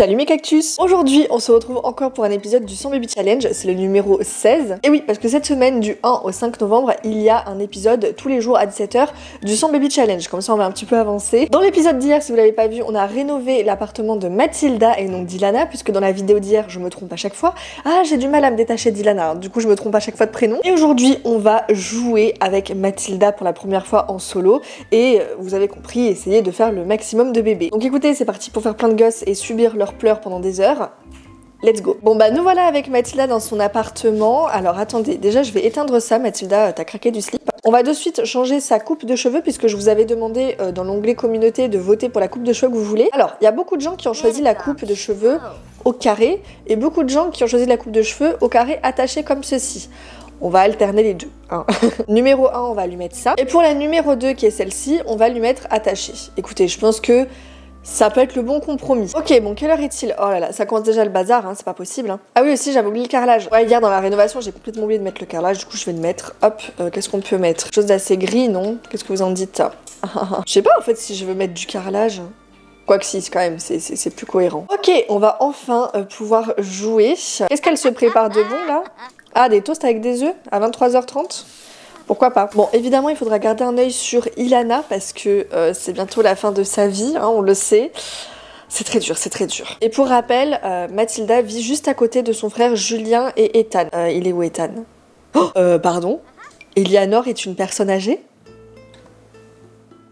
Salut mes cactus Aujourd'hui on se retrouve encore pour un épisode du 100 Baby Challenge, c'est le numéro 16. Et oui, parce que cette semaine du 1 au 5 novembre, il y a un épisode tous les jours à 17h du 100 Baby Challenge, comme ça on va un petit peu avancer. Dans l'épisode d'hier, si vous l'avez pas vu, on a rénové l'appartement de Mathilda et non d'Ilana, puisque dans la vidéo d'hier, je me trompe à chaque fois. Ah, j'ai du mal à me détacher d'Ilana, du coup je me trompe à chaque fois de prénom. Et aujourd'hui, on va jouer avec Mathilda pour la première fois en solo, et euh, vous avez compris, essayer de faire le maximum de bébés. Donc écoutez, c'est parti pour faire plein de gosses et subir pleurs pendant des heures. Let's go. Bon bah nous voilà avec Mathilda dans son appartement. Alors attendez, déjà je vais éteindre ça. Mathilda, t'as craqué du slip. On va de suite changer sa coupe de cheveux puisque je vous avais demandé euh, dans l'onglet communauté de voter pour la coupe de cheveux que vous voulez. Alors il y a beaucoup de gens qui ont choisi la coupe de cheveux au carré et beaucoup de gens qui ont choisi la coupe de cheveux au carré attaché comme ceci. On va alterner les deux. hein. numéro 1, on va lui mettre ça. Et pour la numéro 2, qui est celle-ci, on va lui mettre attachée. Écoutez, je pense que ça peut être le bon compromis. Ok, bon, quelle heure est-il? Oh là là, ça commence déjà le bazar, hein, c'est pas possible. hein. Ah oui, aussi, j'avais oublié le carrelage. Ouais, hier dans la rénovation, j'ai complètement oublié de mettre le carrelage, du coup, je vais le mettre. Hop, euh, qu'est-ce qu'on peut mettre? Chose d'assez gris, non? Qu'est-ce que vous en dites Je sais pas en fait si je veux mettre du carrelage. Quoique si, quand même, c'est plus cohérent. Ok, on va enfin euh, pouvoir jouer. Qu'est-ce qu'elle se prépare de bon là? Ah, des toasts avec des œufs à 23h30 pourquoi pas Bon, évidemment, il faudra garder un œil sur Ilana parce que euh, c'est bientôt la fin de sa vie, hein, on le sait. C'est très dur, c'est très dur. Et pour rappel, euh, Mathilda vit juste à côté de son frère Julien et Ethan. Euh, il est où Ethan? Oh, pardon? Eleanor est une personne âgée?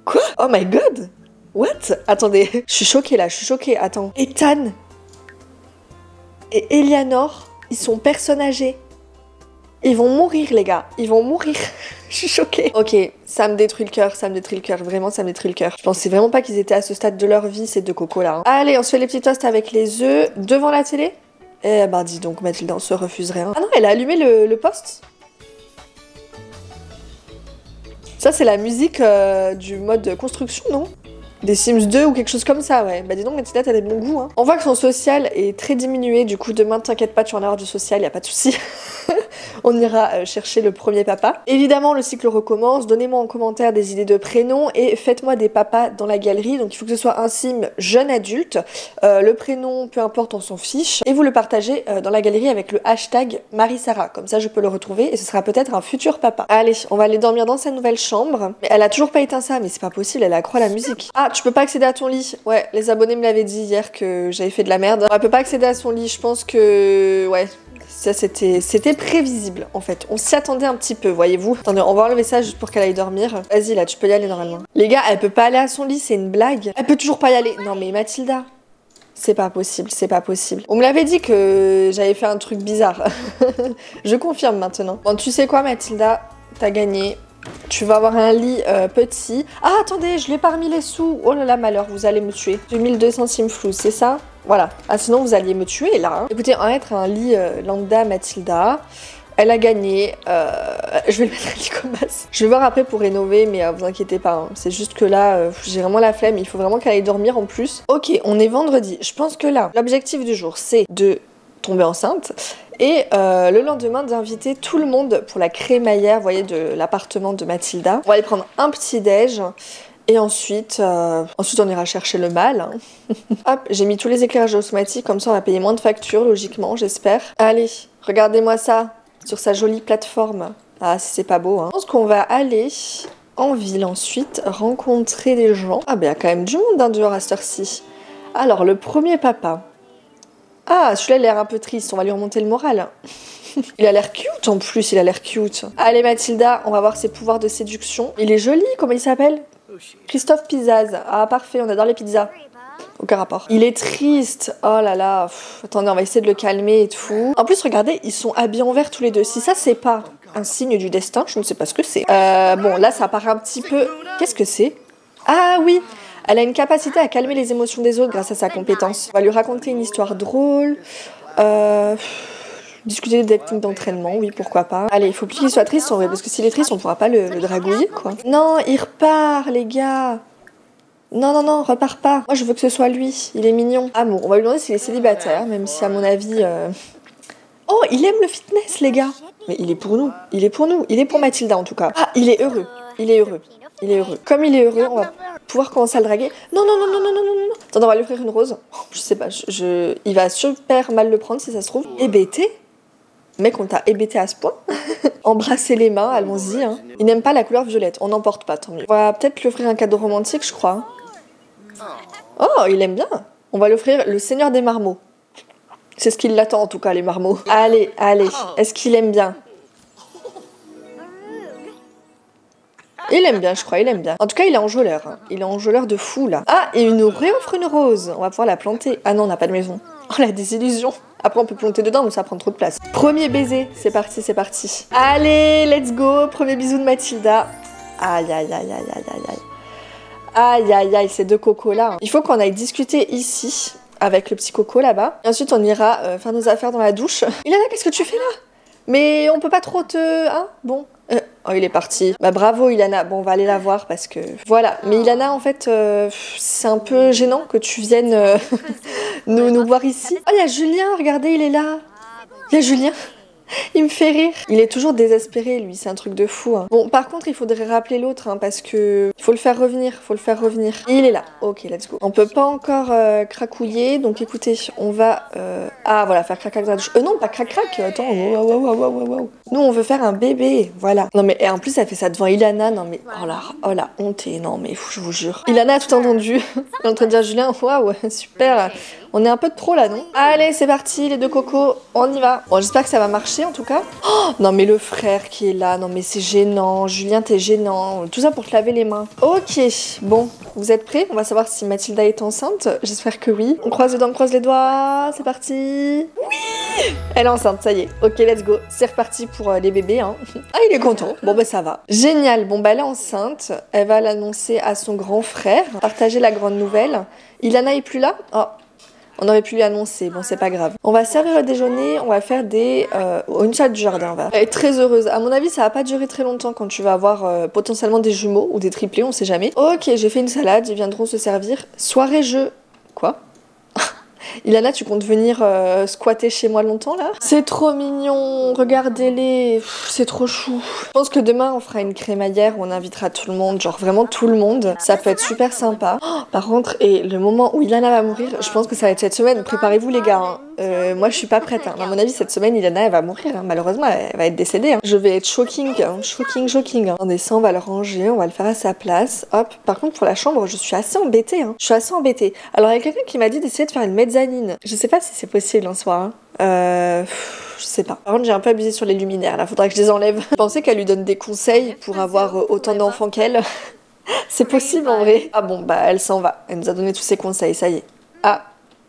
Quoi? Oh my god What? Attendez, je suis choquée là, je suis choquée. Attends. Ethan et Eleanor, ils sont personnes âgées. Ils vont mourir, les gars. Ils vont mourir. Je suis choquée. Ok, ça me détruit le cœur, ça me détruit le cœur. Vraiment, ça me détruit le cœur. Je pensais vraiment pas qu'ils étaient à ce stade de leur vie, ces deux cocos là. hein. Allez, on se fait les petits toasts avec les œufs devant la télé. Eh ben, dis donc, Mathilda, on se refuserait. hein. Ah non, elle a allumé le, le poste Ça, c'est la musique euh, du mode construction, non? Des Sims 2 ou quelque chose comme ça, ouais. Bah dis donc, Mathilda, t'as des bons goûts, hein. On voit que son social est très diminué, du coup, demain, t'inquiète pas, tu en auras du social, y a pas de souci. On ira euh, chercher le premier papa. Évidemment, le cycle recommence. Donnez-moi en commentaire des idées de prénoms et faites-moi des papas dans la galerie. Donc, il faut que ce soit un sim jeune adulte. Euh, le prénom, peu importe, on s'en fiche. Et vous le partagez euh, dans la galerie avec le hashtag Marie-Sarah. Comme ça, je peux le retrouver et ce sera peut-être un futur papa. Allez, on va aller dormir dans sa nouvelle chambre. Elle a toujours pas éteint ça, mais c'est pas possible, elle a accro à la musique. Ah, tu peux pas accéder à ton lit. Ouais, les abonnés me l'avaient dit hier que j'avais fait de la merde. Elle peut pas accéder à son lit. Je pense que. Ouais. Ça, c'était c'était prévisible, en fait. On s'y attendait un petit peu, voyez-vous. Attendez, on va enlever ça juste pour qu'elle aille dormir. Vas-y, là, tu peux y aller normalement. Les gars, elle peut pas aller à son lit, c'est une blague. Elle peut toujours pas y aller. Non, mais Mathilda. C'est pas possible, c'est pas possible. On me l'avait dit que j'avais fait un truc bizarre. Je confirme maintenant. Bon, tu sais quoi, Mathilda? T'as gagné. Tu vas avoir un lit euh, petit. Ah, attendez, je l'ai pas remis les sous. Oh là là, malheur, vous allez me tuer. J'ai 1200 simflous, c'est ça? Voilà. Ah, sinon, vous alliez me tuer, là. hein. Écoutez, on va mettre un lit euh, lambda Mathilda. Elle a gagné. Euh, je vais le mettre à lit comme as. Je vais voir après pour rénover, mais vous inquiétez pas. hein. C'est juste que là, j'ai vraiment la flemme. Il faut vraiment qu'elle aille dormir en plus. Ok, on est vendredi. Je pense que là, l'objectif du jour, c'est de tomber enceinte et euh, le lendemain d'inviter tout le monde pour la crémaillère, vous voyez, de l'appartement de Mathilda. On va aller prendre un petit déj. Et ensuite, euh, on ira chercher le mal. hein. Hop, j'ai mis tous les éclairages automatiques, comme ça on va payer moins de factures, logiquement, j'espère. Allez, regardez-moi ça, sur sa jolie plateforme. Ah, c'est pas beau, hein. Je pense qu'on va aller en ville ensuite, rencontrer des gens. Ah, ben il y a quand même du monde hein, dehors à cette heure-ci. Alors, le premier papa. Ah, celui-là, il a l'air un peu triste, on va lui remonter le moral. il a l'air cute en plus, il a l'air cute. Allez Mathilda, on va voir ses pouvoirs de séduction. Il est joli, comment il s'appelle? Christophe Pizzaz. Ah parfait, on adore les pizzas. Aucun rapport. Il est triste. Oh là là. Attendez, on va essayer de le calmer et tout. En plus, regardez, ils sont habillés en vert tous les deux. Si ça, c'est pas un signe du destin, je ne sais pas ce que c'est. Euh, bon, là, ça paraît un petit peu... Qu'est-ce que c'est? Ah oui Elle a une capacité à calmer les émotions des autres grâce à sa compétence. On va lui raconter une histoire drôle. Euh... Discuter d'acting d'entraînement, oui, pourquoi pas. Allez, il faut plus qu'il soit triste en vrai, parce que s'il est triste, on pourra pas le, le dragouiller, quoi. Non, il repart, les gars non, non, non, repars pas. Moi, je veux que ce soit lui. Il est mignon. Bon, on va lui demander s'il est célibataire, même si, à mon avis. euh, Oh, il aime le fitness, les gars. Mais il est pour nous. Il est pour nous. Il est pour Mathilda, en tout cas. Ah, il est heureux. Il est heureux. Il est heureux. Comme il est heureux, on va. Pouvoir commencer à le draguer. Non, non, non, non, non, non, non, non. Attends, on va lui offrir une rose. Oh, je sais pas, je, il va super mal le prendre si ça se trouve. Hébété Mec, on t'a hébété à ce point Embrasser les mains, allons-y. Hein. Il n'aime pas la couleur violette, on n'en porte pas, tant mieux. On va peut-être lui offrir un cadeau romantique, je crois. Oh, il aime bien. On va lui offrir le Seigneur des Marmots. C'est ce qu'il l'attend en tout cas, les marmots. Allez, allez. Est-ce qu'il aime bien? Il aime bien, je crois, il aime bien. En tout cas, il est enjôleur. Hein. Il est enjôleur de fou, là. Ah, et il nous réoffre une rose. On va pouvoir la planter. Ah non, on n'a pas de maison. Oh, la désillusion. Après, on peut planter dedans, mais ça prend trop de place. Premier baiser. C'est parti, c'est parti. Allez, let's go. Premier bisou de Mathilda. Aïe, aïe, aïe, aïe, aïe, aïe, aïe. Aïe, aïe, aïe, ces deux cocos-là. Il faut qu'on aille discuter ici, avec le petit coco là-bas. Et ensuite, on ira euh, faire nos affaires dans la douche. Ilana, qu'est-ce que tu fais là? Mais on peut pas trop te... Hein? Bon, oh, il est parti. Bah bravo Ilana. Bon, on va aller la voir parce que voilà. Mais Ilana, en fait, euh, c'est un peu gênant que tu viennes euh, nous, nous voir ici. Oh, il y a Julien. Regardez, il est là. Il y a Julien. Il me fait rire. Il est toujours désespéré, lui. C'est un truc de fou. Hein. Bon, par contre, il faudrait rappeler l'autre, hein, parce que il faut le faire revenir. Faut le faire revenir. Il est là. Ok, let's go. On peut pas encore euh, cracouiller, donc écoutez, on va euh... ah voilà faire crac crac. Euh non, pas crac crac. Attends. Wow. Nous, on veut faire un bébé. Voilà. Non mais et en plus, elle fait ça devant Ilana. Non mais oh la oh la honte. Non mais je vous jure. Ilana a tout entendu. Elle est en train de dire Julien, waouh, super. On est un peu de trop là, non Allez, c'est parti, les deux cocos, on y va. Bon, j'espère que ça va marcher en tout cas. Oh, non, mais le frère qui est là, non, mais c'est gênant. Julien, t'es gênant. Tout ça pour te laver les mains. Ok, bon, vous êtes prêts? On va savoir si Mathilda est enceinte. J'espère que oui. On croise les dents, on croise les doigts. C'est parti. Oui Elle est enceinte, ça y est. Ok, let's go. C'est reparti pour euh, les bébés. Hein. Ah, il est content. Bon, bah ça va. Génial. Bon, bah elle est enceinte. Elle va l'annoncer à son grand frère. Partager la grande nouvelle. Ilana est plus là? Oh, on aurait pu lui annoncer, bon c'est pas grave. On va servir le déjeuner, on va faire des... Euh, une salade du jardin, va. Elle est très heureuse. À mon avis, ça va pas durer très longtemps quand tu vas avoir euh, potentiellement des jumeaux ou des triplés, on sait jamais. Ok, j'ai fait une salade, ils viendront se servir. Soirée jeu... Quoi? Ilana, tu comptes venir euh, squatter chez moi longtemps là? C'est trop mignon, regardez-les, c'est trop chou. Je pense que demain on fera une crémaillère où on invitera tout le monde, genre vraiment tout le monde. Ça peut être super sympa. Oh, par contre, et le moment où Ilana va mourir, je pense que ça va être cette semaine. Préparez-vous les gars. Hein. Euh, moi je suis pas prête. Hein. À mon avis, cette semaine, Ilana elle va mourir. Hein. Malheureusement, elle va être décédée. Je vais être shocking, shocking, shocking. On descend, on va le ranger, on va le faire à sa place. Hop. Par contre, pour la chambre, je suis assez embêtée. Je suis assez embêtée. Alors il y a quelqu'un qui m'a dit d'essayer de faire une mezzanine. Je sais pas si c'est possible en soi. Hein. Euh, je sais pas. Par contre, j'ai un peu abusé sur les luminaires. Là, faudrait que je les enlève. Je pensais qu'elle lui donne des conseils pour avoir euh, autant d'enfants qu'elle. c'est possible en vrai. Ah bon, bah elle s'en va. Elle nous a donné tous ses conseils, ça y est. Ah,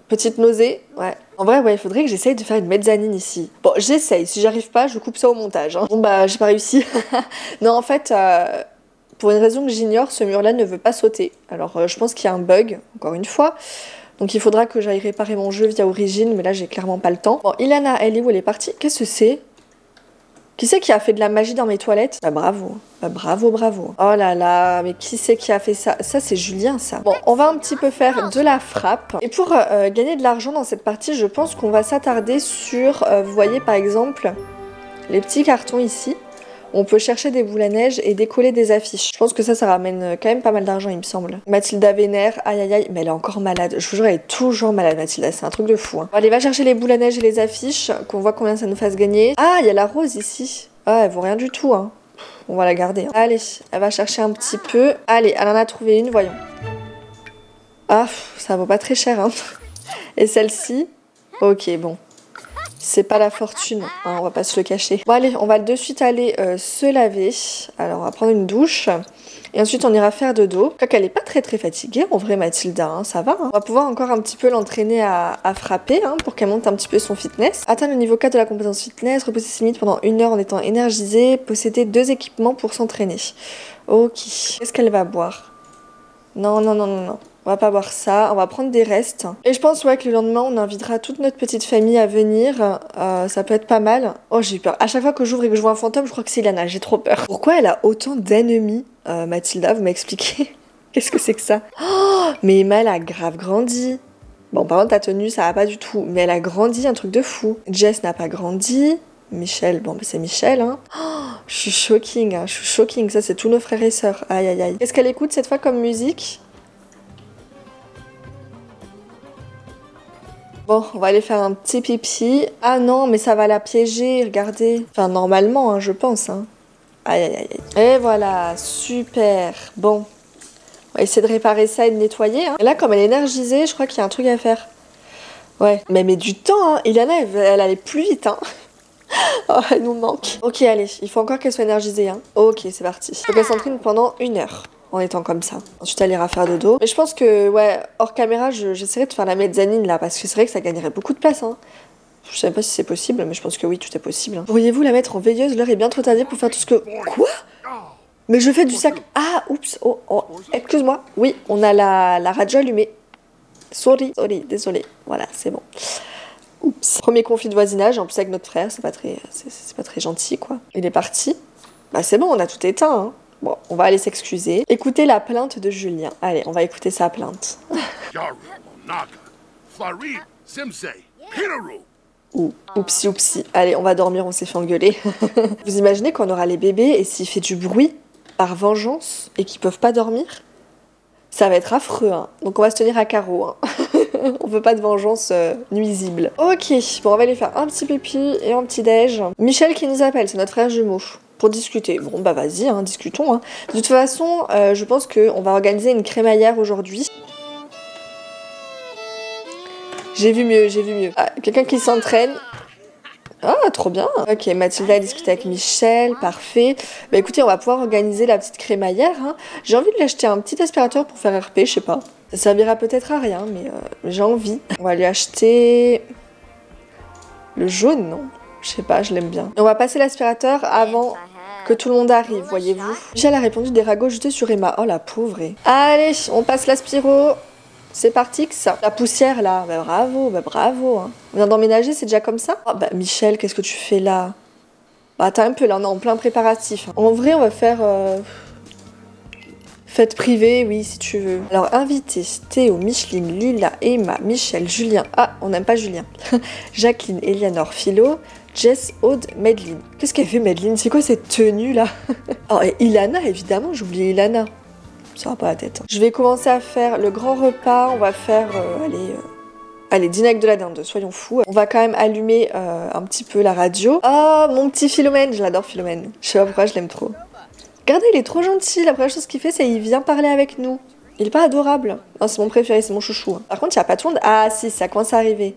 petite nausée. Ouais. En vrai, ouais, il faudrait que j'essaye de faire une mezzanine ici. Bon, j'essaye. Si j'arrive pas, je coupe ça au montage. Hein. Bon, bah, j'ai pas réussi. non, en fait, euh, pour une raison que j'ignore, ce mur-là ne veut pas sauter. Alors, je pense qu'il y a un bug, encore une fois. Donc il faudra que j'aille réparer mon jeu via Origin, mais là j'ai clairement pas le temps. Bon, Ilana, elle est où? Elle est partie? Qu'est-ce que c'est? Qui c'est qui a fait de la magie dans mes toilettes? Bah bravo, bah bravo, bravo. Oh là là, mais qui c'est qui a fait ça? Ça c'est Julien ça. Bon, on va un petit peu faire de la frappe. Et pour euh, gagner de l'argent dans cette partie, je pense qu'on va s'attarder sur, euh, vous voyez par exemple, les petits cartons ici on peut chercher des boules à neige et décoller des affiches. Je pense que ça, ça ramène quand même pas mal d'argent, il me semble. Mathilda vénère, aïe aïe aïe, mais elle est encore malade. Je vous jure, elle est toujours malade, Mathilda, c'est un truc de fou. Hein. allez, va chercher les boules à neige et les affiches, qu'on voit combien ça nous fasse gagner. Ah, il y a la rose ici. Ah, elle vaut rien du tout, hein. On va la garder. Hein. Allez, elle va chercher un petit peu. Allez, elle en a trouvé une, voyons. Ah, ça vaut pas très cher, hein. Et celle-ci? Ok, bon. C'est pas la fortune, hein, on va pas se le cacher. Bon allez, on va de suite aller euh, se laver. Alors on va prendre une douche. Et ensuite on ira faire de dos. Quoique elle est pas très très fatiguée, en vrai Mathilda, hein, ça va. Hein. On va pouvoir encore un petit peu l'entraîner à, frapper pour qu'elle monte un petit peu son fitness. Atteindre le niveau 4 de la compétence fitness, reposer ses limites pendant une heure en étant énergisée, posséder deux équipements pour s'entraîner. Ok, qu'est-ce qu'elle va boire? Non, non, non, non, non. On va pas boire ça, on va prendre des restes. Et je pense ouais que le lendemain on invitera toute notre petite famille à venir. Euh, ça peut être pas mal. Oh j'ai peur. À chaque fois que j'ouvre et que je vois un fantôme, je crois que c'est Ilana. J'ai trop peur. Pourquoi elle a autant d'ennemis euh, Mathilda, vous m'expliquez Qu'est-ce que c'est que ça? Oh, Mais Emma elle a grave grandi. Bon par contre ta tenue ça va pas du tout. Mais elle a grandi, un truc de fou. Jess n'a pas grandi. Michel, bon, bah c'est Michel, hein. Oh, je suis shocking, hein, je suis shocking. Ça, c'est tous nos frères et sœurs. Aïe, aïe, aïe. Qu'est-ce qu'elle écoute cette fois comme musique? Bon, on va aller faire un petit pipi. Ah non, mais ça va la piéger, regardez. Enfin, normalement, hein, je pense. Hein. Aïe, aïe, aïe. Et voilà, super. Bon, on va essayer de réparer ça et de nettoyer. Hein. Et là, comme elle est énergisée, je crois qu'il y a un truc à faire. Ouais, mais mais du temps, hein. Ilana, elle, elle allait plus vite, hein. oh, elle nous manque. Ok, allez, il faut encore qu'elle soit énergisée. Ok, c'est parti. Faut qu'elle s'entraîne pendant une heure en étant comme ça. Ensuite, elle ira faire dodo. Mais je pense que, ouais, hors caméra, j'essaierai de faire la mezzanine là, parce que c'est vrai que ça gagnerait beaucoup de place, hein. Je sais pas si c'est possible, mais je pense que oui, tout est possible. Hein. Pourriez-vous la mettre en veilleuse? L'heure est bien trop tardée pour faire tout ce que... Quoi? Mais je fais du sac... Ah, oups, oh, oh. excuse-moi. Oui, on a la, la radio allumée. Sorry, sorry, désolé. Voilà, c'est bon. Oups. Premier conflit de voisinage, en plus avec notre frère, c'est pas très, c'est pas très gentil, quoi. Il est parti. Bah c'est bon, on a tout éteint, hein. Bon, on va aller s'excuser. Écoutez la plainte de Julien. Allez, on va écouter sa plainte. Ouh, oupsi oupsi. Allez, on va dormir, on s'est fait engueuler. Vous imaginez qu'on aura les bébés et s'il fait du bruit par vengeance et qu'ils peuvent pas dormir? Ça va être affreux, hein. Donc on va se tenir à carreau, hein. on veut pas de vengeance euh, nuisible. Ok, bon, on va aller faire un petit pipi et un petit déj. Michel qui nous appelle, c'est notre frère jumeau pour discuter. Bon, bah vas-y, hein, discutons. Hein. De toute façon, euh, je pense qu'on va organiser une crémaillère aujourd'hui. J'ai vu mieux, j'ai vu mieux. Ah, quelqu'un qui s'entraîne. Ah, trop bien. Ok, Mathilda a discuté avec Michel, parfait. Bah écoutez, on va pouvoir organiser la petite crémaillère. Hein. J'ai envie de lui acheter un petit aspirateur pour faire RP, je sais pas. Ça servira peut-être à rien, mais euh, j'ai envie. On va lui acheter le jaune, non? Je sais pas, je l'aime bien. on va passer l'aspirateur avant que tout le monde arrive, voyez-vous. Michel a répondu des ragots jetés sur Emma. Oh la pauvre. Allez, on passe l'aspiro. C'est parti que ça. La poussière là, bah, bravo, bah, bravo. Hein. On vient d'emménager, c'est déjà comme ça oh, bah Michel, qu'est-ce que tu fais là? Bah attends un peu, là on est en plein préparatif. Hein. En vrai, on va faire... Euh... Fête privée, oui, si tu veux. Alors, invité, Théo, Micheline, Lila, Emma, Michel, Julien. Ah, on n'aime pas Julien. Jacqueline, Eleanor, Philo, Jess, Aude, Madeline. Qu'est-ce qu'elle fait, Madeline? C'est quoi cette tenue là? Oh, et Ilana, évidemment, j'oublie Ilana. Ça va pas la tête. Hein. Je vais commencer à faire le grand repas. On va faire, euh, allez, euh, allez, dîner avec de la dinde, soyons fous. On va quand même allumer euh, un petit peu la radio. Oh, mon petit Philomène, je l'adore Philomène. Je sais pas pourquoi je l'aime trop. Regardez, il est trop gentil. La première chose qu'il fait, c'est qu'il vient parler avec nous. Il est pas adorable. c'est mon préféré, c'est mon chouchou. Hein. Par contre, il n'y a pas de monde. Ah si, ça commence à arriver.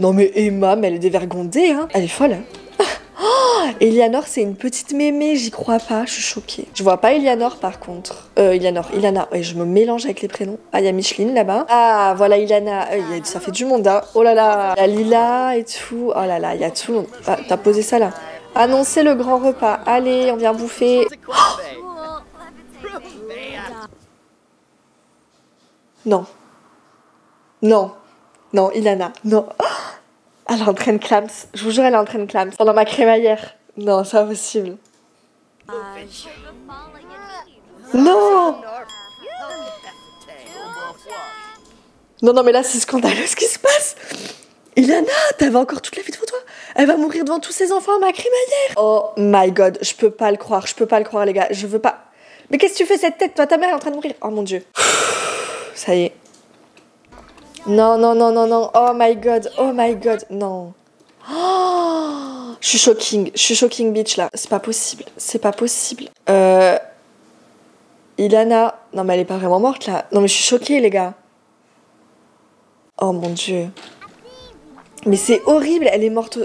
Non mais Emma, mais elle est dévergondée, hein. Elle est folle. Oh, Elianor, c'est une petite mémé, j'y crois pas, je suis choquée. Je vois pas Elianor par contre. Euh, Elianor, Ilana, ouais, je me mélange avec les prénoms. Ah, il y a Micheline là-bas. Ah, voilà Ilana, euh, ça fait du monde, hein. Oh là là, il y a Lila et tout. Oh là là, il y a tout. Ah, t'as posé ça là. Annoncez le grand repas. Allez, on vient bouffer. non. Non. Non, Ilana. Non. Elle est en train de clams. Je vous jure, elle est en train de clams. Pendant ma crémaillère. Non, c'est impossible. Non Non, non, mais là, c'est scandaleux ce qui se passe. Ilana, t'avais encore toute la vie devant toi. Elle va mourir devant tous ses enfants à ma crémaillère. Oh my god, je peux pas le croire, je peux pas le croire, les gars. Je veux pas. Mais qu'est-ce que tu fais cette tête, toi Ta mère est en train de mourir. Oh mon dieu. Ça y est. Non, non, non, non, non. Oh my god, oh my god, non. Je suis shocking, je suis shocking bitch là. C'est pas possible, c'est pas possible. Euh... Ilana, non mais elle est pas vraiment morte là. Non mais je suis choquée les gars. Oh mon dieu. Mais c'est horrible, elle est morte.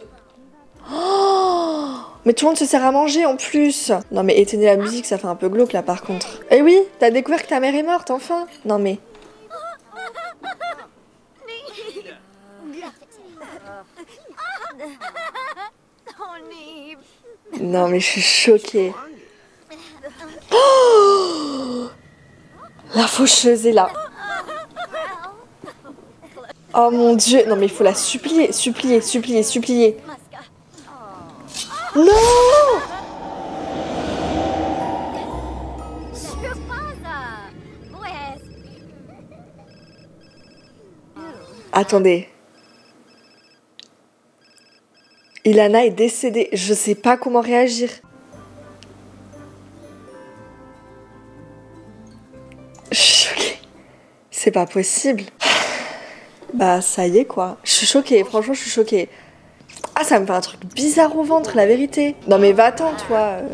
Oh mais tout le monde se sert à manger en plus. Non mais éteignez la musique, ça fait un peu glauque là par contre. Eh oui, t'as découvert que ta mère est morte enfin. Non mais. Non mais je suis choquée. Oh la faucheuse est là. Oh mon dieu, non mais il faut la supplier, supplier, supplier, supplier. Non Attendez. Ilana est décédée. Je sais pas comment réagir. Je suis choquée. C'est pas possible. Bah ça y est quoi. Je suis choquée, franchement je suis choquée. Ah ça me fait un truc bizarre au ventre, la vérité. Non mais va-t'en toi. euh,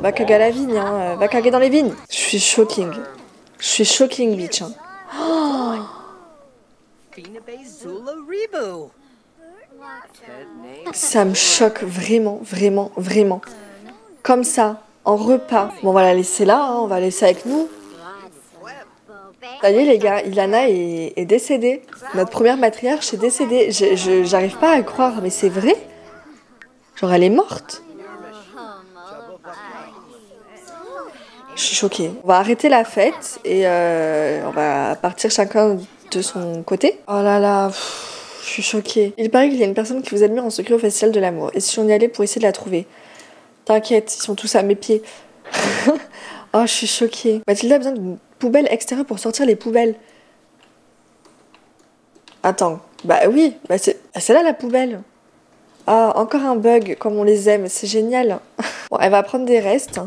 va caguer à la vigne, hein. euh, Va caguer dans les vignes. Je suis shocking. Je suis shocking bitch. hein. Ça me choque vraiment, vraiment, vraiment. Comme ça, en repas. Bon, on va la laisser là, hein, on va la laisser avec nous. Ça y est, les gars, Ilana est, décédée. Notre première matriarche est décédée. J'arrive pas à croire, mais c'est vrai. Genre, elle est morte. Je suis choquée. On va arrêter la fête et euh, on va partir chacun de son côté. Oh là là, je suis choquée. Il paraît qu'il y a une personne qui vous admire en secret au Festival de l'amour. Et si on y allait pour essayer de la trouver? T'inquiète, ils sont tous à mes pieds. oh, je suis choquée. Mathilda a besoin d'une poubelle extérieure pour sortir les poubelles. Attends, bah oui, bah c'est bah c'est là la poubelle. Ah, encore un bug comme on les aime, c'est génial. bon, elle va prendre des restes.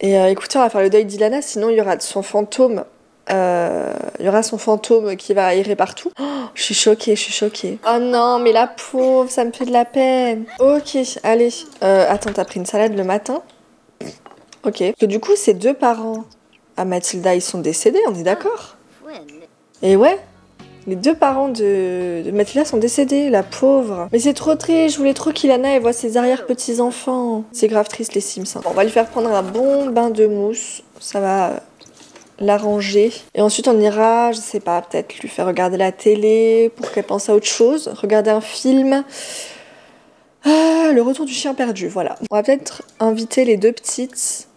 Et euh, écoutez, on va faire le deuil d'Ilana, sinon il y aura son fantôme. Euh, il y aura son fantôme qui va errer partout. Oh, je suis choquée, je suis choquée. Oh non, mais la pauvre, ça me fait de la peine. Ok, allez. Euh, attends, t'as pris une salade le matin? Ok. Parce que du coup, ces deux parents à Mathilda, ils sont décédés, on est d'accord? Et ouais, les deux parents de, de Mathilda sont décédés, la pauvre. Mais c'est trop triste, je voulais trop qu'Ilana elle voit ses arrière-petits-enfants. C'est grave triste les Sims. hein. On va lui faire prendre un bon bain de mousse, ça va euh, l'arranger. Et ensuite on ira, je sais pas, peut-être lui faire regarder la télé pour qu'elle pense à autre chose, regarder un film. Ah, le retour du chien perdu, voilà. On va peut-être inviter les deux petites.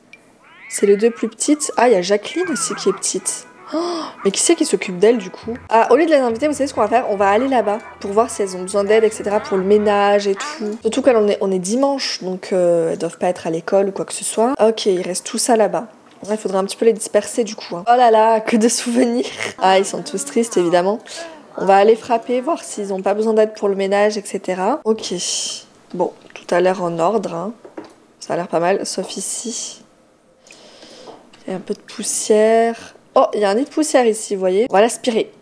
C'est les deux plus petites. Ah, il y a Jacqueline aussi qui est petite. Oh, mais qui c'est qui s'occupe d'elle du coup? Ah, au lieu de les inviter, vous savez ce qu'on va faire? On va aller là-bas pour voir si elles ont besoin d'aide, etc. pour le ménage et tout. Surtout qu'on est, on est dimanche, donc euh, elles doivent pas être à l'école ou quoi que ce soit. Ok, il reste tout ça là-bas. Il faudrait un petit peu les disperser du coup. hein. Oh là là, que de souvenirs Ah, ils sont tous tristes évidemment. On va aller frapper, voir s'ils ont pas besoin d'aide pour le ménage, etc. Ok. Bon, tout a l'air en ordre. hein. Ça a l'air pas mal, sauf ici. Il y a un peu de poussière. Oh, il y a un nid de poussière ici, vous voyez. On va l'aspirer.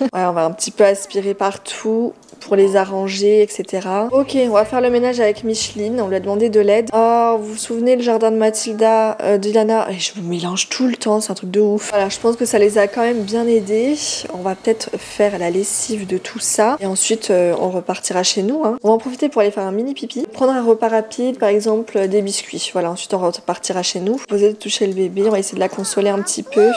ouais, on va un petit peu aspirer partout pour les arranger, etc. Ok, on va faire le ménage avec Micheline. On lui a demandé de l'aide. Oh, vous vous souvenez le jardin de Mathilda, euh, d'Ilana Et Je me mélange tout le temps, c'est un truc de ouf. Voilà, je pense que ça les a quand même bien aidés. On va peut-être faire la lessive de tout ça. Et ensuite, euh, on repartira chez nous. hein. On va en profiter pour aller faire un mini pipi. Prendre un repas rapide, par exemple euh, des biscuits. Voilà, ensuite on repartira chez nous. Poser de toucher le bébé. On va essayer de la consoler un petit peu.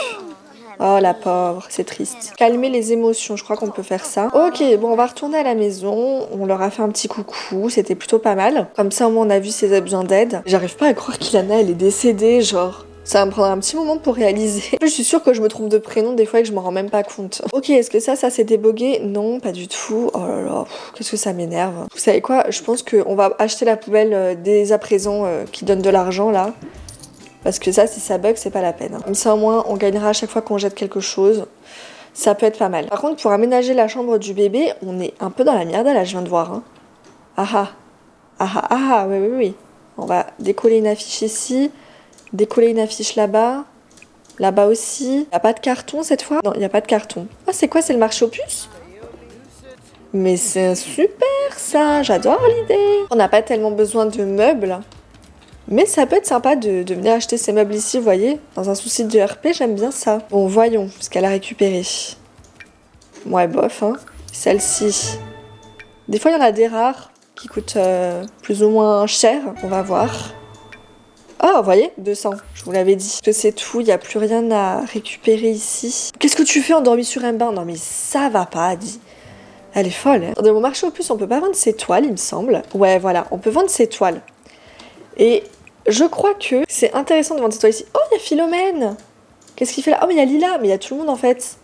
Oh la pauvre, c'est triste. Calmer les émotions, je crois qu'on peut faire ça. Ok, bon, on va retourner à la maison. On leur a fait un petit coucou, c'était plutôt pas mal. Comme ça, au moins, on a vu si elles avaient besoin d'aide. J'arrive pas à croire qu'Ilana, elle est décédée, genre. Ça va me prendre un petit moment pour réaliser. Je suis sûre que je me trompe de prénom des fois et que je m'en rends même pas compte. Ok, est-ce que ça, ça s'est débogué? Non, pas du tout. Oh là là, qu'est-ce que ça m'énerve. Vous savez quoi? Je pense qu'on va acheter la poubelle euh, dès à présent euh, qui donne de l'argent là. Parce que ça, si ça bug, c'est pas la peine. hein. Comme ça, au moins, on gagnera à chaque fois qu'on jette quelque chose. Ça peut être pas mal. Par contre, pour aménager la chambre du bébé, on est un peu dans la merde là, je viens de voir. hein. Ah ah. Ah ah, ah ah, oui, oui, oui. On va décoller une affiche ici, décoller une affiche là-bas, là-bas aussi. Y pas de carton cette fois? Non, y a pas de carton. Ah, c'est quoi C'est le marché aux puces? Mais c'est super ça, j'adore l'idée. On n'a pas tellement besoin de meubles. Mais ça peut être sympa de, de venir acheter ces meubles ici, vous voyez. Dans un souci de RP, j'aime bien ça. Bon, voyons ce qu'elle a récupéré. Ouais, bof, hein. Celle-ci. Des fois, il y en a des rares qui coûtent euh, plus ou moins cher. On va voir. Oh, vous voyez 200, je vous l'avais dit. Que c'est tout, il n'y a plus rien à récupérer ici. Qu'est-ce que tu fais endormi sur un bain? Non, mais ça va pas, dit. Elle est folle. Hein. Dans mon marché au plus, on peut pas vendre ses toiles, il me semble. Ouais, voilà, on peut vendre ses toiles. Et je crois que c'est intéressant de ces toiles ici. Oh, il y a Philomène Qu'est-ce qu'il fait là? Oh, mais il y a Lila Mais il y a tout le monde en fait.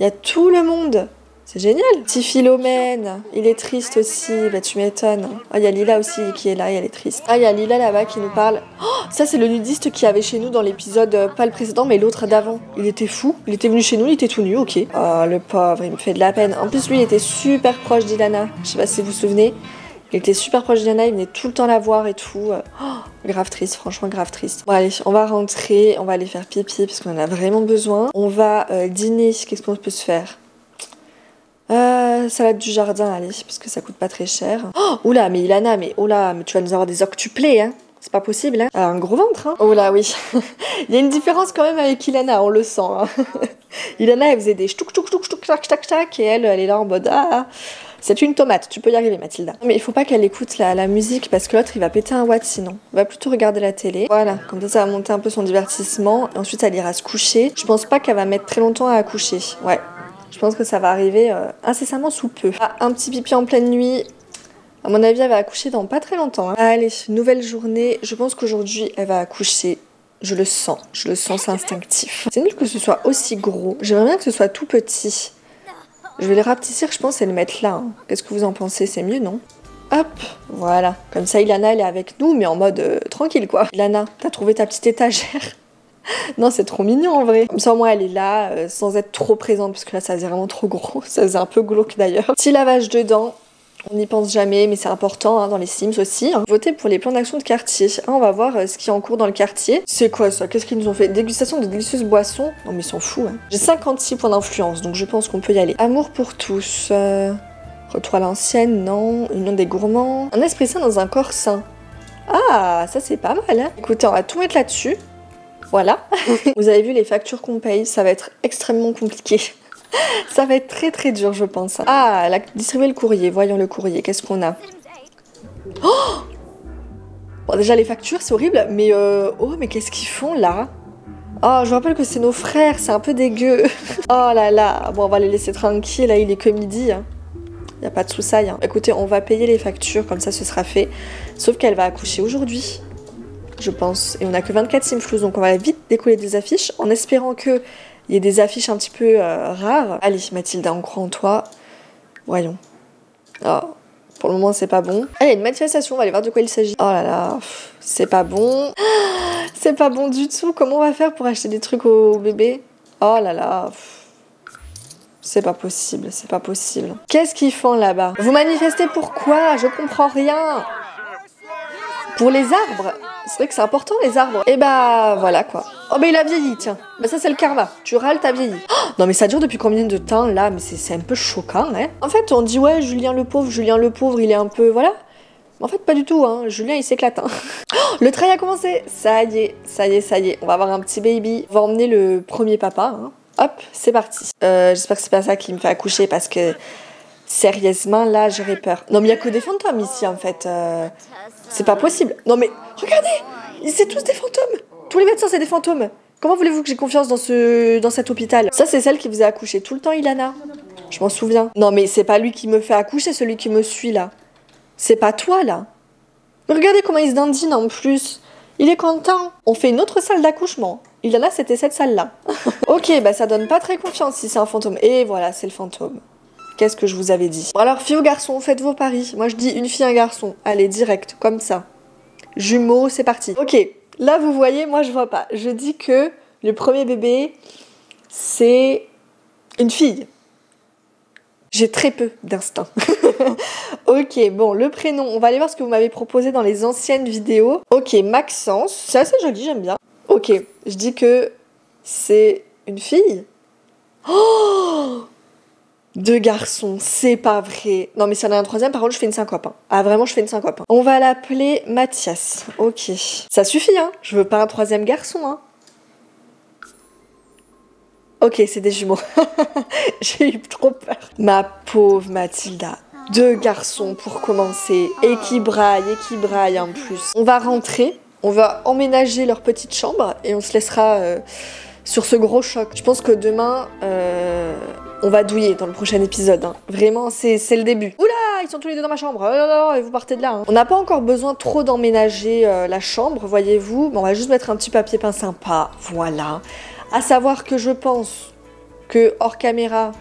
Il y a tout le monde c'est génial Petit Philomène, il est triste aussi, bah tu m'étonnes. Oh, il y a Lila aussi qui est là, et elle est triste. Ah, il y a Lila là-bas qui nous parle. Oh, ça c'est le nudiste qui avait chez nous dans l'épisode, euh, pas le précédent, mais l'autre d'avant. Il était fou, il était venu chez nous, il était tout nu, ok. Oh, le pauvre, il me fait de la peine. En plus, lui, il était super proche d'Ilana. Je sais pas si vous vous souvenez. Il était super proche d'Ilana, il venait tout le temps la voir et tout. Oh, grave triste, franchement grave triste. Bon allez, on va rentrer, on va aller faire pipi parce qu'on en a vraiment besoin. On va euh, dîner, qu'est-ce qu'on peut se faire? Euh, salade du jardin, allez, parce que ça coûte pas très cher. Oh, oula, mais Ilana, mais oula, mais tu vas nous avoir des octuplés, hein. C'est pas possible, hein. Un gros ventre, hein. Oh là, oui. Il y a une différence quand même avec Ilana, on le sent. Hein. Ilana, elle faisait des ch'touk ch'touk ch'touk ch'touk ch'tac ch'tac, et elle, elle est là en mode ah. C'est une tomate, tu peux y arriver Mathilda. Mais il faut pas qu'elle écoute la, musique parce que l'autre il va péter un watt sinon. Va plutôt regarder la télé. Voilà, comme ça ça va monter un peu son divertissement. Et ensuite elle ira se coucher. Je pense pas qu'elle va mettre très longtemps à accoucher. Ouais. Je pense que ça va arriver euh, incessamment sous peu. Ah, un petit pipi en pleine nuit. À mon avis, elle va accoucher dans pas très longtemps. Hein. Allez, nouvelle journée. Je pense qu'aujourd'hui, elle va accoucher. Je le sens. Je le sens, c'est instinctif. C'est nul que ce soit aussi gros. J'aimerais bien que ce soit tout petit. Je vais les rapetissir, je pense, et le mettre là. Hein. Qu'est-ce que vous en pensez? C'est mieux, non? Hop, voilà. Comme ça, Ilana, elle est avec nous, mais en mode euh, tranquille, quoi. Ilana, t'as trouvé ta petite étagère? Non, c'est trop mignon en vrai. Comme ça, moins, elle est là, euh, sans être trop présente, parce que là, ça faisait vraiment trop gros. Ça faisait un peu glauque d'ailleurs. Petit lavage dedans. On n'y pense jamais, mais c'est important hein, dans les Sims aussi. Hein. Voter pour les plans d'action de quartier. Ah, on va voir euh, ce qui est en cours dans le quartier. C'est quoi ça? Qu'est-ce qu'ils nous ont fait? Dégustation de délicieuses boissons? Non, mais ils sont fous. Hein. J'ai 56 points d'influence, donc je pense qu'on peut y aller. Amour pour tous. Euh... L'ancienne, non. Union des gourmands. Un esprit sain dans un corps sain. Ah, ça c'est pas mal. Hein Écoutez, on va tout mettre là-dessus. Voilà. Vous avez vu les factures qu'on paye, ça va être extrêmement compliqué. ça va être très très dur, je pense. Ah, la... distribuer le courrier. Voyons le courrier. Qu'est-ce qu'on a Oh Bon, déjà les factures, c'est horrible, mais euh... oh, mais qu'est-ce qu'ils font là? Oh, je vous rappelle que c'est nos frères, c'est un peu dégueu. oh là là. Bon, on va les laisser tranquilles. Là, il est que midi. Hein. Y a pas de soucis. Hein. Écoutez, on va payer les factures, comme ça ce sera fait. Sauf qu'elle va accoucher aujourd'hui je pense. Et on a que 24 simflous, donc on va vite décoller des affiches en espérant qu'il y ait des affiches un petit peu euh, rares. Allez, Mathilda, on croit en toi. Voyons. Oh, pour le moment, c'est pas bon. Allez, une manifestation, on va aller voir de quoi il s'agit. Oh là là, c'est pas bon. C'est pas bon du tout. Comment on va faire pour acheter des trucs au bébé? Oh là là. C'est pas possible, c'est pas possible. Qu'est-ce qu'ils font là-bas? Vous manifestez pourquoi Je comprends rien. Pour les arbres? C'est vrai que c'est important les arbres. Et bah voilà quoi. Oh bah il a vieilli, tiens. Bah ça c'est le karma. Tu râles, t'as vieilli. Oh, non mais ça dure depuis combien de temps là? Mais c'est un peu choquant, hein. En fait, on dit ouais, Julien le pauvre, Julien le pauvre, il est un peu voilà. En fait, pas du tout, hein. Julien, il s'éclate. Hein. Oh, le trail a commencé. Ça y est, ça y est, ça y est. On va avoir un petit baby. On va emmener le premier papa. Hein. Hop, c'est parti. Euh, J'espère que c'est pas ça qui me fait accoucher parce que sérieusement, là, j'aurais peur. Non, mais il y a que des fantômes ici, en fait. Euh, c'est pas possible. Non, mais regardez, c'est tous des fantômes. Tous les médecins, c'est des fantômes. Comment voulez-vous que j'ai confiance dans, ce, dans cet hôpital? Ça, c'est celle qui vous a accouché tout le temps, Ilana. Je m'en souviens. Non, mais c'est pas lui qui me fait accoucher, celui qui me suit là. C'est pas toi là. Mais regardez comment il se dandine en plus. Il est content. On fait une autre salle d'accouchement. Ilana, c'était cette salle-là. ok, bah ça donne pas très confiance si c'est un fantôme. Et voilà, c'est le fantôme. Qu'est-ce que je vous avais dit Bon alors, fille ou garçon, faites vos paris. Moi, je dis une fille, un garçon. Allez, direct, comme ça. Jumeaux, c'est parti. Ok, là, vous voyez, moi, je vois pas. Je dis que le premier bébé, c'est une fille. J'ai très peu d'instinct. ok, bon, le prénom, on va aller voir ce que vous m'avez proposé dans les anciennes vidéos. Ok, Maxence, c'est assez joli, j'aime bien. Ok, je dis que c'est une fille. Oh deux garçons, c'est pas vrai. Non, mais s'il y en a un troisième, par contre, je fais une syncope. Hein. Ah, vraiment, je fais une syncope. Hein. On va l'appeler Mathias. Ok. Ça suffit, hein. Je veux pas un troisième garçon, hein. Ok, c'est des jumeaux. J'ai eu trop peur. Ma pauvre Mathilda. Deux garçons pour commencer. Et qui braillent, et qui braillent en plus. On va rentrer. On va emménager leur petite chambre et on se laissera euh, sur ce gros choc. Je pense que demain, euh, on va douiller dans le prochain épisode. Hein. Vraiment, c'est le début. Oula, ils sont tous les deux dans ma chambre. Oh et vous partez de là. Hein. On n'a pas encore besoin trop d'emménager euh, la chambre, voyez-vous. on va juste mettre un petit papier peint sympa. Voilà. À savoir que je pense que hors caméra,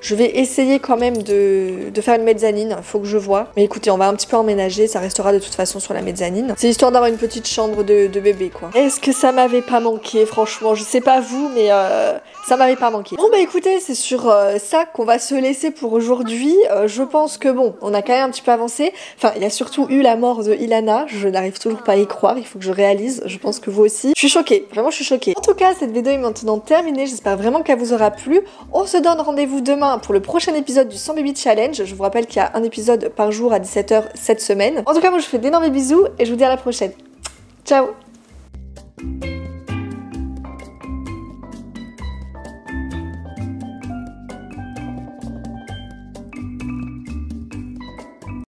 je vais essayer quand même de, faire une mezzanine, faut que je vois. Mais écoutez, on va un petit peu emménager, ça restera de toute façon sur la mezzanine. C'est histoire d'avoir une petite chambre de, bébé, quoi. Est-ce que ça m'avait pas manqué, franchement? Je sais pas vous, mais euh, ça m'avait pas manqué. Bon bah écoutez, c'est sur euh, ça qu'on va se laisser pour aujourd'hui. Euh, je pense que bon, on a quand même un petit peu avancé. Enfin, il y a surtout eu la mort de Ilana, je n'arrive toujours pas à y croire, il faut que je réalise, je pense que vous aussi. Je suis choquée, vraiment je suis choquée. En tout cas, cette vidéo est maintenant terminée, j'espère vraiment qu'elle vous aura plu. On se donne rendez-vous demain pour le prochain épisode du 100 Baby Challenge. Je vous rappelle qu'il y a un épisode par jour à 17h cette semaine. En tout cas, moi je vous fais d'énormes bisous et je vous dis à la prochaine. Ciao